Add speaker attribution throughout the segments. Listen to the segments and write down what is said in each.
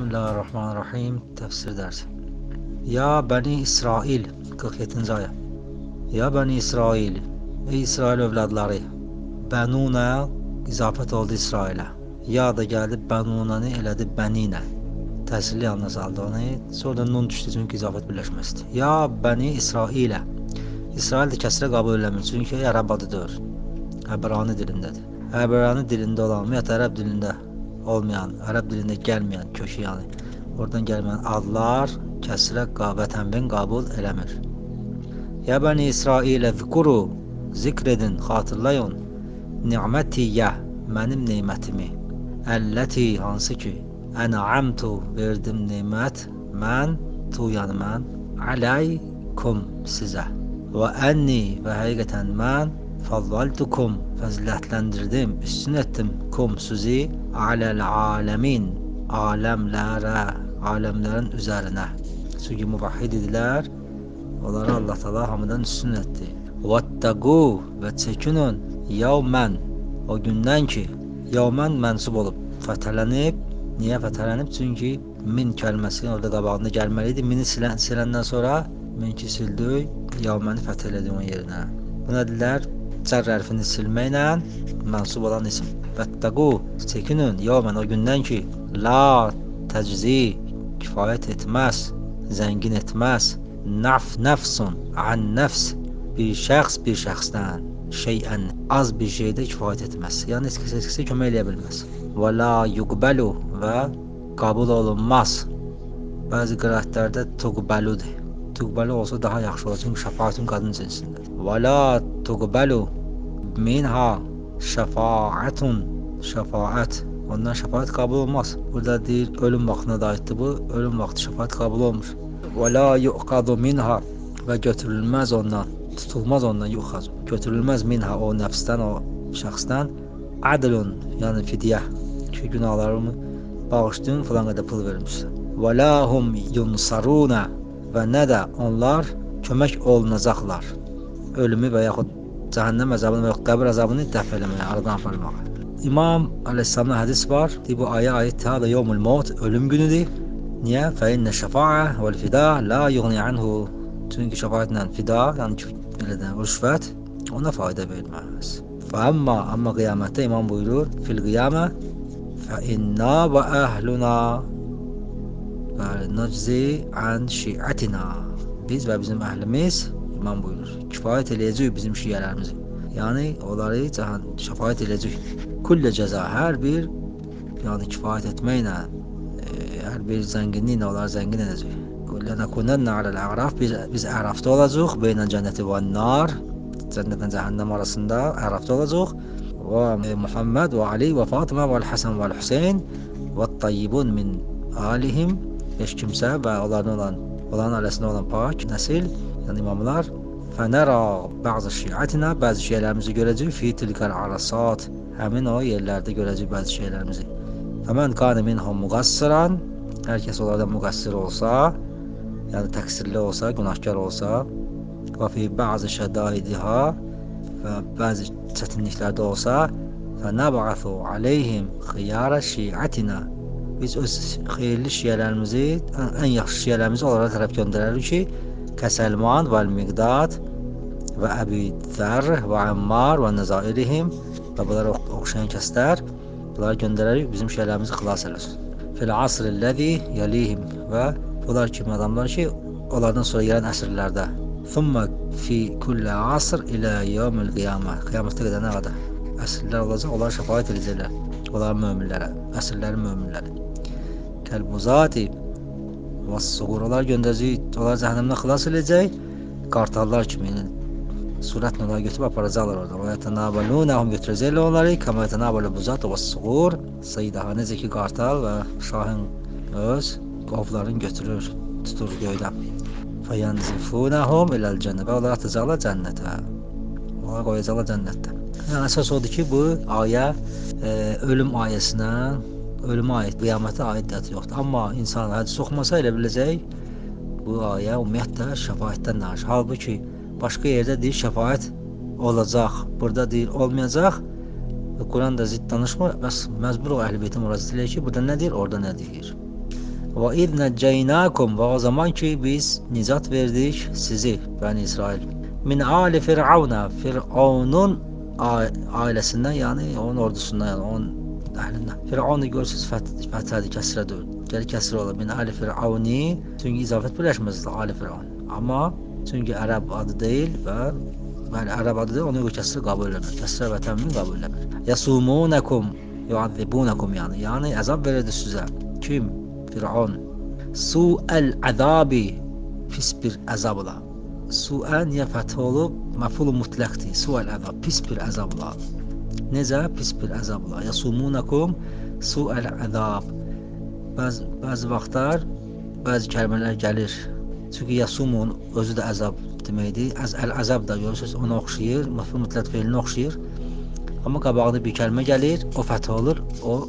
Speaker 1: Bismillahirrahmanirrahim təfsir dərsi. Ya bəni İsrail 47-ci ayə. Ya bəni İsrail, ey İsrail övladları. Bənuna izafət oldu İsrailə. Ya da gəldi bənunanı elədi bəninə. Təsirli yalnız aldı onu. Sonra nun düşdü çünki izafət birləşməzdir. Ya bəni İsrailə. İsrail də kəsrə qəbul eləmir çünki ərəb adıdır. Əbrani dilindədir. Əbrani dilində olan, ümumiyyətlə ərəb dilində olmayan, ərəb dilində gəlməyən kökü yəni oradan gəlməyən adlar kəsrə və tənvin qəbul eləmir. Ya bəni İsrailə zikru zikr edin, xatırlayın. Ni'mətiyyə mənim nemətimi. Əlləti hansı ki ən'amtu verdim nemət mən tu yəni mən aləykum sizə və ənni və həqiqətən mən faddaltukum fəzilətləndirdim, üstün etdim kum sizi aləl aləmin aləmlərə, aləmlərin üzərinə. Çünki müvahhid idilər, onları Allah Taala hamıdan üstün etdi. Vattaqu və çəkinun yawmən o gündən ki, yawmən mənsub olub, fətələnib, niyə fətələnib? Çünki min kəlməsi orada qabağında gəlməli idi. Mini silən, siləndən sonra min ki sildik, yawməni fətələdi onun yerinə. Bu nədirlər? Cər hərfini silməklə mənsub olan isim. Vəttəqu, çəkinin, yawmən o gündən ki, la təczi kifayət etməz, zəngin etməz. Naf nəfsun an nəfs bir şəxs bir şəxsdən şeyən az bir şeydə kifayət etməz. Yəni heç kəsə kömək eləyə bilməz. Və la yuqbalu və qəbul olunmaz. Bəzi qiraətlərdə tuqbaludur. Tuqbalu olsa daha yaxşı olar çünki şəfaətin qadın cinsindədir. Və la tuqbalu minha şəfaətun şəfaət ondan şəfaət qəbul olmaz. Burada deyir ölüm vaxtına da aiddir bu. Ölüm vaxtı şəfaət qəbul olmur. Və la yuqadu minha və götürülməz ondan, tutulmaz ondan yuxaz. Götürülməz minha o nəfsdən, o şəxsdən adlun, yəni fidyə. Ki günahlarımı bağışlayın, falan qədər pul vermişsən. Və la hum yunsaruna və nə də onlar kömək olunacaqlar. Ölümü və yaxud cəhənnəm əzabını və yaxud qəbir əzabını dəf eləməyə, aradan aparmağa. İmam Əleyhisselamın hədis var. Deyir, bu ayə aiddir. Hada yevmul maut, ölüm günüdür. Niyə? Fə innə şəfaə vəl fida la yughni anhu. Çünki şəfaətlə fida, yəni elə də rüşvət ona fayda verməz. Fə amma amma qiyamətdə imam buyurur, fil qiyamə fə inna və əhluna və nəczi an şiətina. Biz və bizim əhlimiz imam buyurur. Kifayət eləyəcək bizim şiələrimizi. Yəni onları cahan şəfaət eləyəcək. Kullə cəza hər bir yəni kifayət etməklə e, hər bir zənginliklə onları zəngin edəcək. Lənəkunənnə aləl əraf biz, biz ərafda olacaq beynə cənnəti və nar cənnətlə cəhənnəm arasında ərafda olacaq və e, Muhammed və Ali və Fatimə və Həsən və Hüseyn və tayyibun min alihim beş kimsə və onların olan onların ailəsində olan pak nəsil yəni imamlar fənərə bəzi şiətinə bəzi şeylərimizi görəcək fi tilkəl arasat həmin o yerlərdə görəcək bəzi şeylərimizi. Fəmən kana minhum muqassiran hər kəs onlardan müqəssir olsa, yəni təqsirli olsa, günahkar olsa və fi bəzi şədaidiha və bəzi çətinliklərdə olsa, fənəb'athu aleyhim xiyara şiətinə biz öz xeyirli şiyələrimizi, ən yaxşı şiyələrimizi onlara tərəf göndərərik ki, kəsəlman və miqdad və Əbi Zər və Əmmar və nəzairihim və bunlara oxşayan kəslər bunları göndərərək bizim şeylərimizi xilas eləsin. Fil asrillezî yəlihim və bunlar kimi adamlar ki, onlardan sonra gələn əsrlərdə Thumma fi kulli asr ilə yevmil qiyamə. Qiyamətə qədər nə qədər əsrlər olacaq, onlar şəfaət edəcəklər. Onlar möminlərə, əsrlərin möminləri. Kəlbuzati və suğurlar göndərəcək, onlar cəhənnəmdən xilas edəcək. Qartallar kimi, yəni sürətlə onları götürüb aparacaqlar orada. Və yətənabalunəhum götürəcəklər onları. Kəmə yətənabalu buzat və suğur. Sayıdaha necə ki qartal və şahin öz qovlarını götürür, tutur göydən. Fəyanzifunəhum iləl cənnə və onları atacaqlar cənnətə. Onları qoyacaqlar cənnətdə. Yəni əsas odur ki, bu ayə e, ölüm ayəsinə, ölümə aid, qiyamətə aid dət yoxdur. Amma insan hədis oxumasa elə biləcək bu ayə ümumiyyətlə şəfaətdən danışır. Halbuki başqa yerdə deyir şəfaət olacaq, burada deyir olmayacaq. Quran da zidd danışmır, bəs məcbur o əhl-beytə müraciət eləyir ki, burada nə deyir, orada nə deyir. Və iz nəccəynakum və o zaman ki biz nicat verdik sizi, Bəni İsrail. Min ali Firavuna, Firavunun ailəsindən, yəni onun ordusundan, yəni onun əhlindən. Firavunu görürsüz fəthədir, kəsrə deyil. Gəlir kəsr olar. Min ali Firavuni, çünki izafət birləşməz ali Firavun. Amma çünki ərəb adı deyil və bəli ərəb adı deyil, ona görə kəsr qəbul eləmir. Kəsrə və təmin qəbul eləmir. Yasumunakum yu'azibunakum yəni. Yəni əzab verirdi sizə. Kim? Firavun su'əl əzabi pis bir əzabla. Su'ə niyə fəth olub? Məfulu mütləqdir. Su'əl əzab pis bir əzabla. Necə pis bir əzabla? Yasumunakum su'əl əzab. Bəzi bəzi vaxtlar bəzi kəlmələr gəlir. Çünki yasumun özü də əzab deməkdir. Az əl-əzab da görürsüz, ona oxşayır, məful mütləq feilinə oxşayır. Amma qabağında bir kəlmə gəlir, o fəth olur, o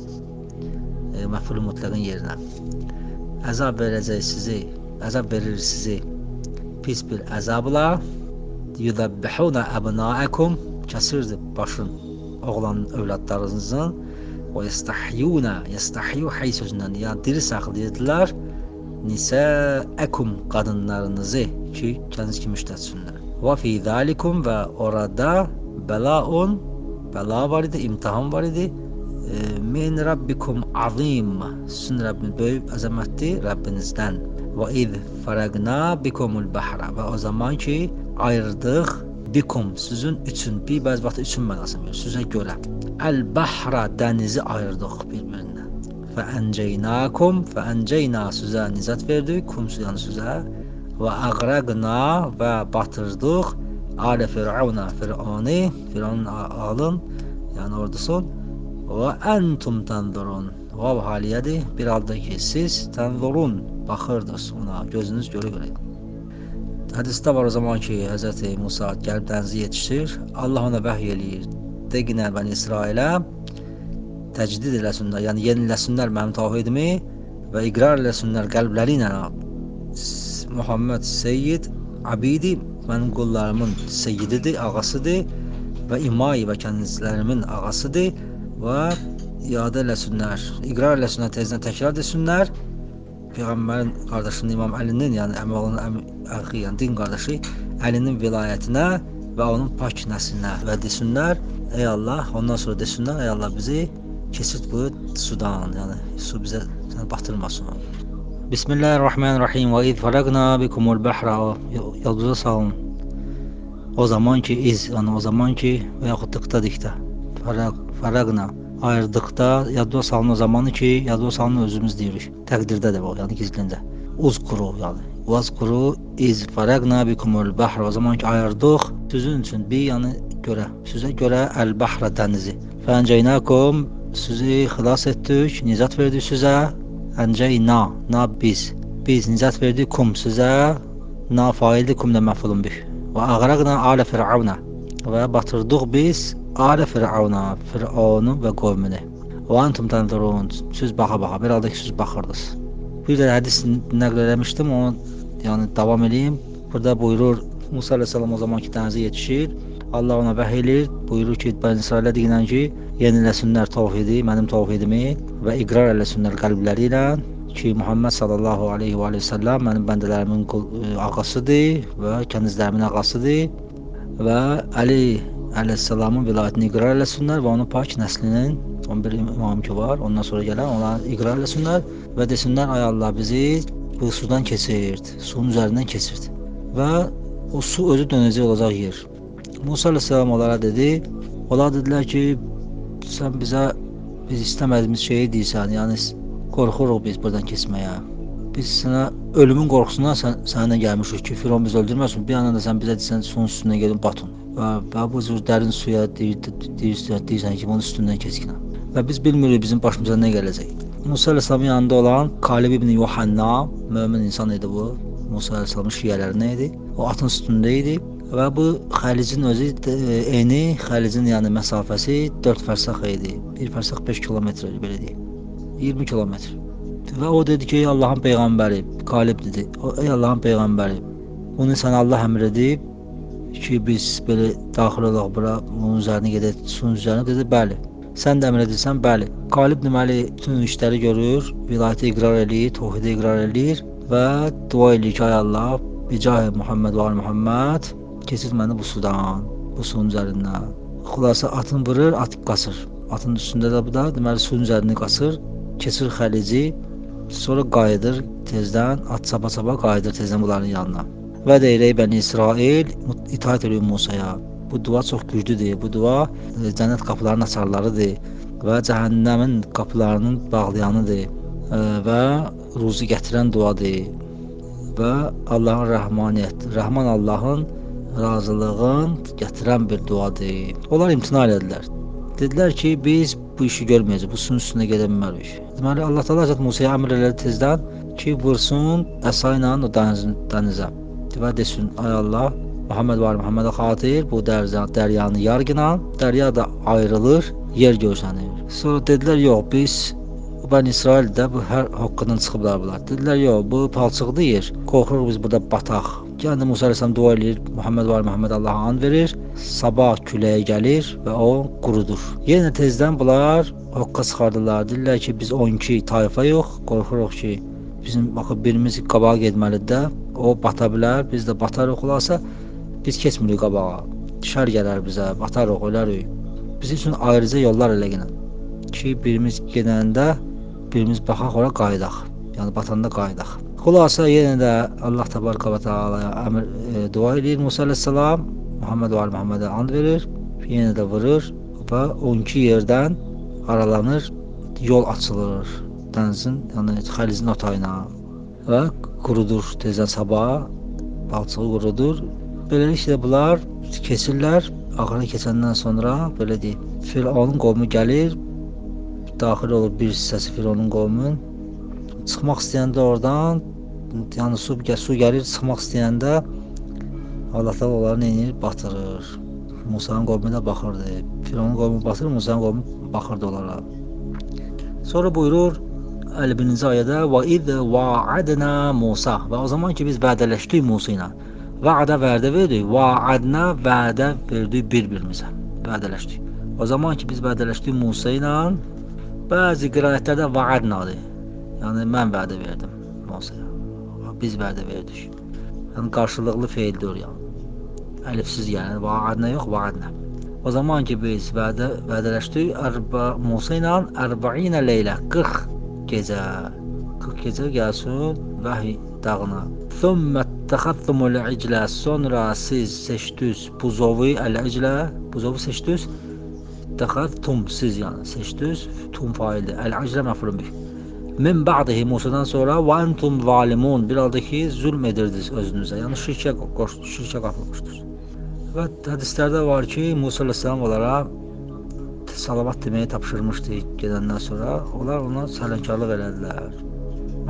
Speaker 1: e, məful mütləqin yerinə əzab verəcək sizi, əzab verir sizi pis bir əzabla yudabbihuna abnaakum kəsirdi başın oğlan övladlarınızın və yastahyuna yastahyu hay sözündən yəni diri saxlayırdılar nisəəkum qadınlarınızı ki, kəniz kimi işlətsinlər. Və fi zalikum və orada bəlaun bəla var idi, imtahan var idi min rabbikum azim. Sizin Rəbbiniz böyük, əzəmətli Rəbbinizdən. Və iz faraqna bikumul bahra və o zaman ki ayırdıq bikum sizin üçün bir bəzi vaxt üçün mənasını verir. Sizə görə əl bahra dənizi ayırdıq bir-birindən. Fə ənceynakum fə ənceyna sizə nizat verdik, kum yəni sizə və əqrəqna və batırdıq alə firavuna firavuni firavun alın yəni ordusun Və entum tanzurun. Vav haliyədir. Bir halda ki, siz tanzurun baxırdınız ona, gözünüz görə-görə. Hədisdə var o zaman ki, Hz. Musa gəlib dənizi yetişir. Allah ona vəhy eləyir. Deginə Bəni İsrailə təcdid eləsinlər, yəni yeniləsinlər mənim tavhidimi və iqrar eləsinlər qəlbləri ilə Muhammed Seyyid Abidi mənim qullarımın seyyididir, ağasıdır və imai və kənizlərimin ağasıdır və iade eləsinlər, iqrar eləsinlər, tezdən təkrar etsinlər. Peyğəmbərin qardaşının İmam Əlinin, yəni əmi, əxi, yəni din qardaşı Əlinin vilayətinə və onun pak nəslinə və desinlər, ey Allah, ondan sonra desinlər, ey Allah bizi keçirt bu sudan, yəni su bizə yəni, batırmasın. Bismillahirrahmanirrahim. Və iz faraqna bikumul bahra. Yolcuza salın. O zaman ki iz, yəni o zaman ki və yaxud tıqda-dikdə. Faraq fərəqnə ayırdıqda yadda salın o zamanı ki, yadda salın özümüz deyirik. Təqdirdədir bu, yəni gizlində. Uzkuru, yəni. Vazkuru iz fərəqnə bikumul bahr. O zaman ki ayırdıq sizin üçün bir yəni görə, sizə görə əl-bahra dənizi. Fəncəynakum sizi xilas etdik, nicat verdik sizə. Əncəyna, na biz. Biz nicat verdik kum sizə. Na faildir kum da məfulun bih. Və əğraqna alə firavuna. Və batırdıq biz alə Firavuna, Firavunu və qovmunu. Və antum tanzurun, siz baxa-baxa, bir halda ki, siz baxırdınız. Bir də hədis nəql eləmişdim, onu yəni davam eləyim. Burada buyurur Musa əleyhissalam o zamanki dənizə yetişir. Allah ona vəhy eləyir, buyurur ki, Bəni İsrailə deyilən ki, yeniləsinlər tavhidi, mənim tavhidimi və iqrar eləsinlər qəlbləri ilə ki, Muhammed sallallahu aleyhi və səlləm mənim bəndələrimin ağasıdır və kənizlərimin ağasıdır və Əli əleyhissalamın vilayətini iqrar eləsinlər və onun pak nəslinin 11 imam ki var, ondan sonra gələn onları iqrar eləsinlər və desinlər ay Allah bizi bu sudan keçirt, suyun üzərindən keçirt. Və o su özü dönəcək olacaq yer. Musa əleyhissalam onlara dedi, onlar dedilər ki, sən bizə biz istəmədiyimiz şeyi deyirsən, yəni qorxuruq biz buradan keçməyə. Biz sənə ölümün qorxusundan sən, səninlə gəlmişik ki, Firon bizi öldürməsin. Bir yandan da sən bizə desən, suyun üstündən gedin batın və, bu cür dərin suya deyir, deyirsən, deyirsən ki, bunun üstündən keçkinə. Və biz bilmirik bizim başımıza nə gələcək. Musa əleyhissalamın yanında olan Kalib ibn Yuhanna, mömin insan idi bu. Musa əleyhissalamın şiələrindən idi. O atın üstündə idi və bu xəlicin özü eni, xəlicin yəni məsafəsi 4 fərsəx idi. 1 fərsəx 5 kilometr belə deyək. 20 kilometr. Və o dedi ki, ey Allahın peyğəmbəri, Kalib dedi. O, ey Allahın peyğəmbəri, bunu sənə Allah əmr edib ki, biz belə daxil olaq bura, bunun üzərinə gedək, suyun üzərinə dedi, bəli. Sən də əmr edirsən, bəli. Qalib deməli bütün işləri görür, vilayəti iqrar eləyir, təvhidi iqrar eləyir və dua eləyir ki, ay Allah, bicah Muhammed və Muhammed keçir məni bu sudan, bu suyun üzərindən. Xülasə atın vurur, at qaçır. Atın üstündə də bu da deməli suyun üzərini qaçır, keçir xəlici, sonra qayıdır tezdən, at çapa-çapa qayıdır tezdən bunların yanına. Və deyir, ey bəni İsrail, itaat edin Musaya. Bu dua çox güclüdür. Bu dua e, cənnət qapılarının açarlarıdır və cəhənnəmin qapılarının bağlayanıdır e, və ruzi gətirən duadır. Və Allahın rəhmaniyyət, Rəhman Allahın razılığın gətirən bir duadır. Onlar imtina etdilər. Dedilər ki, biz bu işi görməyəcəyik, bu suyun üstünə gedə bilmərik. Deməli Allah Taala Hazret Musaya əmr elədi tezdən ki, vursun əsa ilə o dənizə. Və desin, ay Allah, Muhammed var Muhammedə xatir bu dərya, dəryanı yargınan, dərya da ayrılır, yer görsənir. Sonra dedilər, yox, biz Bən İsraildə bu hər haqqından çıxıblar bunlar. Dedilər, yox, bu palçıqlı yer. Qorxuruq biz burada bataq. Gəndə Musa əleyhissalam dua eləyir, Muhammed var, Muhammed Allaha and verir. Sabah küləyə gəlir və o qurudur. Yenə tezdən bunlar haqqa çıxardılar. Dedilər ki, biz 12 tayfa yox, qorxuruq ki, bizim baxıb birimiz qabağa getməlidir də, o bata bilər, biz də batarıq xulasa. Biz keçmirik qabağa. Şər gələr bizə, batarıq, ölərik. Bizim üçün ayrıca yollar elə gələn ki, birimiz gedəndə birimiz baxaq ora qayıdaq. Yəni batanda qayıdaq. Xülasə yenə də Allah təbaraka və təalaya əmr e, dua edir Musa əleyhissalam, Muhammed və Muhammedə and verir, yenə də vurur və 12 yerdən aralanır, yol açılır dənizin, yəni xəlizin otayına və qurudur tezdən sabah balçığı qurudur Beləliklə bunlar keçirlər. Axırı keçəndən sonra belə deyim, Firavunun qovmu gəlir, daxil olur bir hissəsi Firavunun qovmunun. Çıxmaq istəyəndə oradan, yəni su, su gəlir, çıxmaq istəyəndə Allah da onları neyir? Batırır. Musa'nın qovmu da baxırdı. Firavunun qovmu batırır, Musa'nın qovmu baxırdı onlara. Sonra buyurur 51-ci ayədə və iz va'adna Musa və o zaman ki biz vədələşdik Musa ilə Vədə vədə verdik. Vaadna vədə verdik bir-birimizə. Vədələşdik. O zaman ki biz vədələşdik Musa ilə bəzi qiraətlərdə vaadnadır. Yəni mən vədə verdim Musaya. Biz vədə verdik. Yəni qarşılıqlı feildir yəni. Əlifsiz yəni vaadna yox, vaadna. O zaman ki biz vədə vədələşdik ərba Musa ilə 40 leylə 40 gecə 40 gecə gəlsin vəhy dağına. Thumma təxəffumul iclə sonra siz seçdiniz buzovu əl-iclə buzovu seçdiniz təxəffum siz yəni seçdiniz tum faildir əl-iclə məfulun bih min ba'dihi Musa'dan sonra və entum zalimun bir halda ki zülm edirdiniz özünüzə yəni şirkə qoşdunuz şirkə qapılmışdınız və hədislərdə var ki Musa əleyhissalam onlara salavat deməyi tapşırmışdı gedəndən sonra onlar ona sələnkarlıq elədilər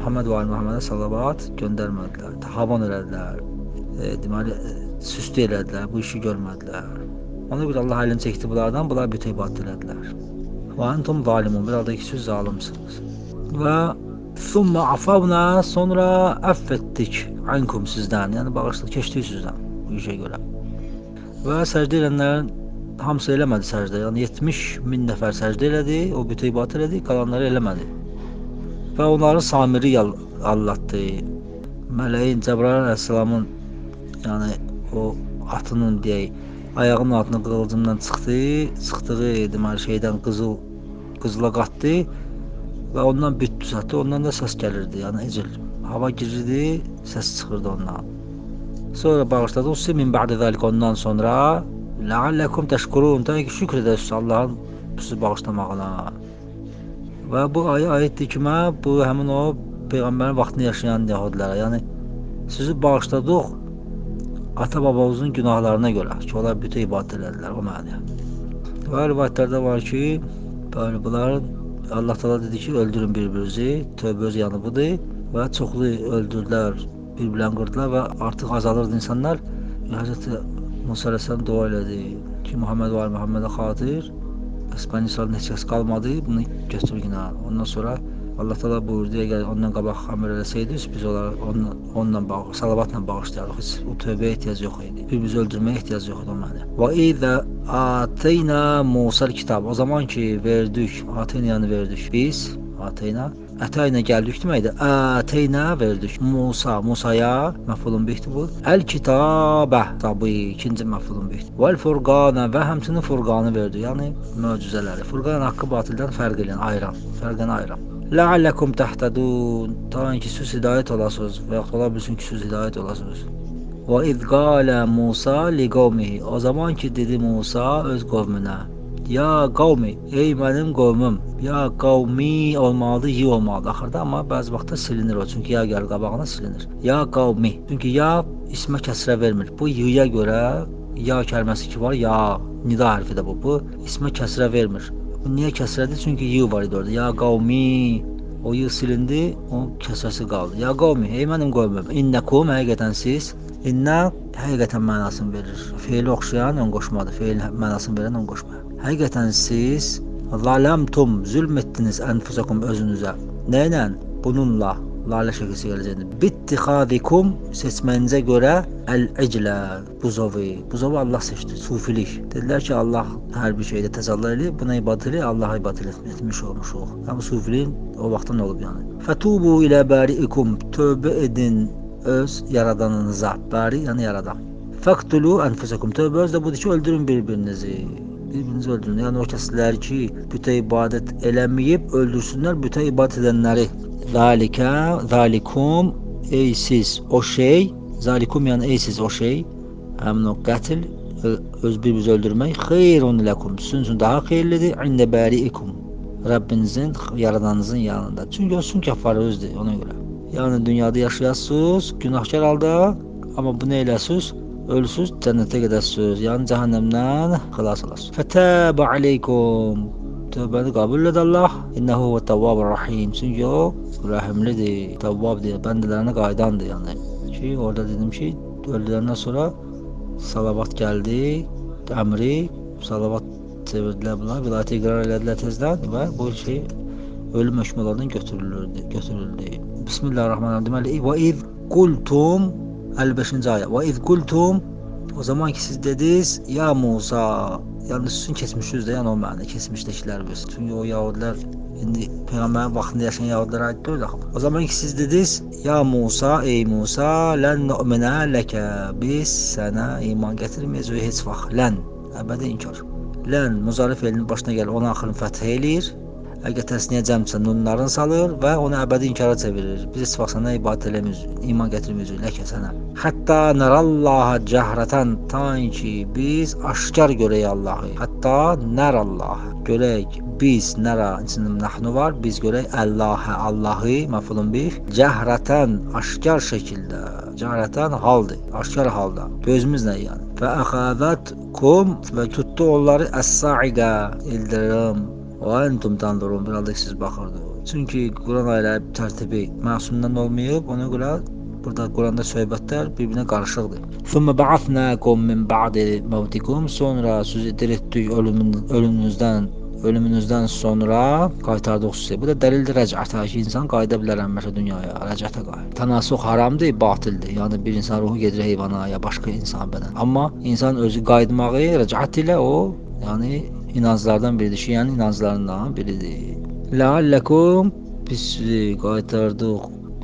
Speaker 1: Muhammed və Muhammedə salavat göndərmədilər. Tahavan elədilər. E, deməli, süstü elədilər. Bu işi görmədilər. Ona görə Allah əlini çəkdi bunlardan. Bunlar bütün ibadət elədilər. Və entum zalimun. Bir halda ki, siz zalimsiniz. Və Thumma afavna sonra əff etdik ankum sizdən. Yəni bağışladık, keçdik sizdən bu işə görə. Və səcdə edənlərin hamısı eləmədi səcdə. Yəni 70 min nəfər səcdə elədi, o bütün ibadət elədi, qalanları eləmədi və onları Samiri allatdı. Mələyin Cəbrail əleyhissalamın yəni o atının deyək, ayağının altına qılıcından çıxdı, çıxdığı deməli şeydən qızıl qızıla qatdı və ondan büt düzəltdi. Ondan da səs gəlirdi, yəni ecil. Hava girirdi, səs çıxırdı ondan. Sonra bağışladı. Usi min ba'də zəlik ondan sonra la'allakum təşkurun. Təbii ki, şükür edəsiniz Allahın sizi bağışlamağına. Və bu ayə aiddir kimə? Bu həmin o peyğəmbərin vaxtında yaşayan yəhudilərə. Yəni sizi bağışladıq ata-babamızın günahlarına görə ki, onlar bütün ibadət elədilər o mənaya. Və rivayətlərdə var ki, bəli bunlar Allah Taala dedi ki, öldürün bir-birinizi, tövbə öz yanı budur və çoxlu öldürdülər, bir-birlərini qırdılar və artıq azalırdı insanlar. Həzrət Musa əleyhissalam dua elədi ki, Muhammed var, Muhammedə xatir Bəs bəni İsrailin heç kəs qalmadı, bunu götür günah. Ondan sonra Allah Taala buyurdu, əgər ondan qabaq əmr eləsəydiniz, biz onları onunla, onunla bağ, salavatla bağışlayarıq. Heç o tövbəyə ehtiyac yox idi. Bir-birimizi öldürməyə ehtiyac yox idi mənə. Və izə ateyna Musa kitab. O zaman ki verdik, ateyna verdik. Biz ateyna Əta ilə gəldik deməkdir. Əteyna verdik. Musa, Musaya məfulun bihdir bu. Əl kitabə kitabı ikinci məfulun bihdir. Vəl furqana və həmçinin furqanı verdi. Yəni möcüzələri. Furqan haqqı batildən fərq edən, ayıran, fərqini ayıran. La'allakum tahtadun. Ta ki siz hidayət olasınız və yaxud ola bilsin ki siz hidayət olasınız. Və iz qala Musa li qavmihi. O zaman ki dedi Musa öz qovmunə. Ya qavmi, ey mənim qovmum. Ya qavmi olmalıdır, yi olmalıdır axırda, amma bəzi vaxtda silinir o, çünki ya gəl qabağına silinir. Ya qavmi. Çünki ya ismə kəsrə vermir. Bu y-yə görə ya kəlməsi ki var, ya nida hərfi də bu. Bu ismə kəsrə vermir. Bu niyə kəsrədir? Çünki y var idi orada. Ya qavmi. O y silindi, o kəsrəsi qaldı. Ya qavmi, ey mənim qovmum. İnnəkum həqiqətən siz İnnə həqiqətən mənasını verir. Feili oxşayan ön qoşmadır. Feil mənasını verən ön qoşma. Həqiqətən siz zalamtum zülm etdiniz ənfusakum özünüzə. Nə? Bununla lalə şəkilsi gələcəkdir. Bittixadikum seçməyinizə görə əl-iclə buzovu. Buzovu Allah seçdi. Sufilik. Dedilər ki, Allah hər bir şeydə təzallı eləyib, buna ibadət eləyib, Allaha ibadət etmiş olmuşuq. Yəni sufiliyin o vaxtdan olub yəni. Fətubu ilə bəriikum tövbə edin öz yaradanınıza. Bəri yəni yaradan. Fəqtulu ənfusakum tövbə öz də budur ki, öldürün bir-birinizi bir-birinizi öldürün. Yəni o kəslər ki, bütə ibadət eləməyib öldürsünlər bütə ibadət edənləri. Zalikə, zalikum ey siz o şey, zalikum yəni ey siz o şey, həmin o qətl öz bir-birinizi öldürmək xeyrun lekum. Sizin üçün daha xeyirlidir. İndə bəriikum. Rəbbinizin, yaradanınızın yanında. Çünki o sizin kəffarınızdır ona görə. Yəni dünyada yaşayasınız, günahkar halda, amma bunu eləsiniz, ölüsüz cənnətə gedəsiniz. Yəni cəhənnəmdən xilas olasınız. Fətəbə aleykum. Tövbəni qəbul edə Allah. İnnehu və təvvabur rahim. Çünki o rəhimlidir, təvvabdır, bəndələrinə qaydandır. Yəni ki, orada dedim ki, öldürəndən sonra salavat gəldi, əmri, salavat çevirdilər bunlar, vilayətə iqrar elədilər tezdən və bu şey ölüm hökmlərdən götürülürdü, götürüldü. Bismillahirrahmanirrahim. Deməli, və iz qultum 55-ci ayə. Və iz qultum o zaman ki siz dediniz, ya Musa, yəni sizin keçmişiniz də, yəni o mənada keçmişdəkilər biz. Çünki o Yahudilər indi peyğəmbərin vaxtında yaşayan Yahudilər aid deyil axı. O zaman ki siz dediniz, ya Musa, ey Musa, lən nu'minə ləkə. Biz sənə iman gətirməyəcəyik heç vaxt. Lən əbədi inkar. Lən muzarif elinin başına gəlir, onun axırını fəth eləyir Əgər təsniyə cəmsə nunların salır və onu əbədi inkara çevirir. Biz sənə ibadət eləmirik, iman gətirmirik ləkə sənə. Hətta nərallaha cəhrətən tan ki biz aşkar görək Allahı. Hətta nərallah görək biz nəra içində nahnu var. Biz görək Allahə, Allahı məfulun bih cəhrətən aşkar şəkildə. Cəhrətən haldır, aşkar halda. Gözümüzlə yəni. Və əxəzət kum və tutdu onları əs-sa'iqə ildırım Və entum tanzurun bir halda siz baxırdınız. Çünki Quran ayələri tərtibi məsumdan olmayıb, ona görə burada Quranda söhbətlər bir-birinə qarışıqdır. Summa ba'athnakum min ba'di mawtikum sonra sizi diriltdik ölümün, ölümünüzdən ölümünüzdən sonra qaytardıq sizi. Bu da dəlildir rəcətə ki, insan qayıda bilər həmişə dünyaya, rəcətə qayıdır. Tənasuq haramdır, batildir. Yəni bir insan ruhu gedir heyvana ya başqa insan bədən. Amma insan özü qayıtmağı rəcət ilə o, yəni inanclardan biridir. Şiənin inanclarından biridir. La'allakum biz qaytardıq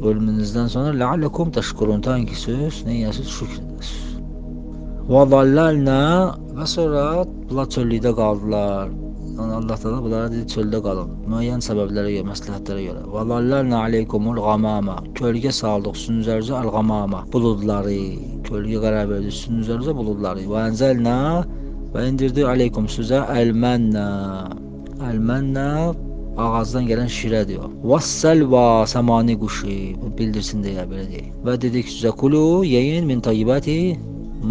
Speaker 1: ölümünüzdən sonra la'allakum təşkurun ki söz neyəsiz şükr edəsiz. Və dallalna və sonra bunlar çöllükdə qaldılar. Yəni Allah Taala bunlara dedi çöldə qalın. Müəyyən səbəblərə görə, məsləhətlərə görə. Və dallalna aleykumul ghamama. Kölgə saldıq sizin üzərinizə al-ghamama. Buludları, kölgə qərar verdik sizin üzərinizə buludları. Və enzelna Və indirdi aleykum sizə əl-mənnə. Əl-mənnə ağacdan gələn şirədir o. Vəssəlva səmani quşu bildirsin deyə belə deyək. Və dedik sizə kulu yeyin min tayyibati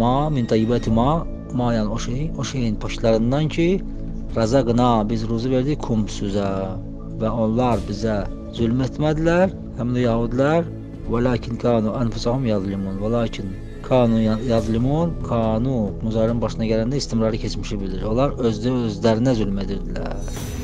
Speaker 1: ma min tayyibati ma ma yəni o şey, o şeyin başlarından ki razaqna biz ruzu verdik kum sizə və onlar bizə zülm etmədilər, həm də yahudlar və lakin kanu anfusahum yazlimun və lakin Kanu yazlimun, kanu muzarın başına gələndə istimrarı keçmişi bildirir. Onlar özdə özlərinə zülm edirdilər.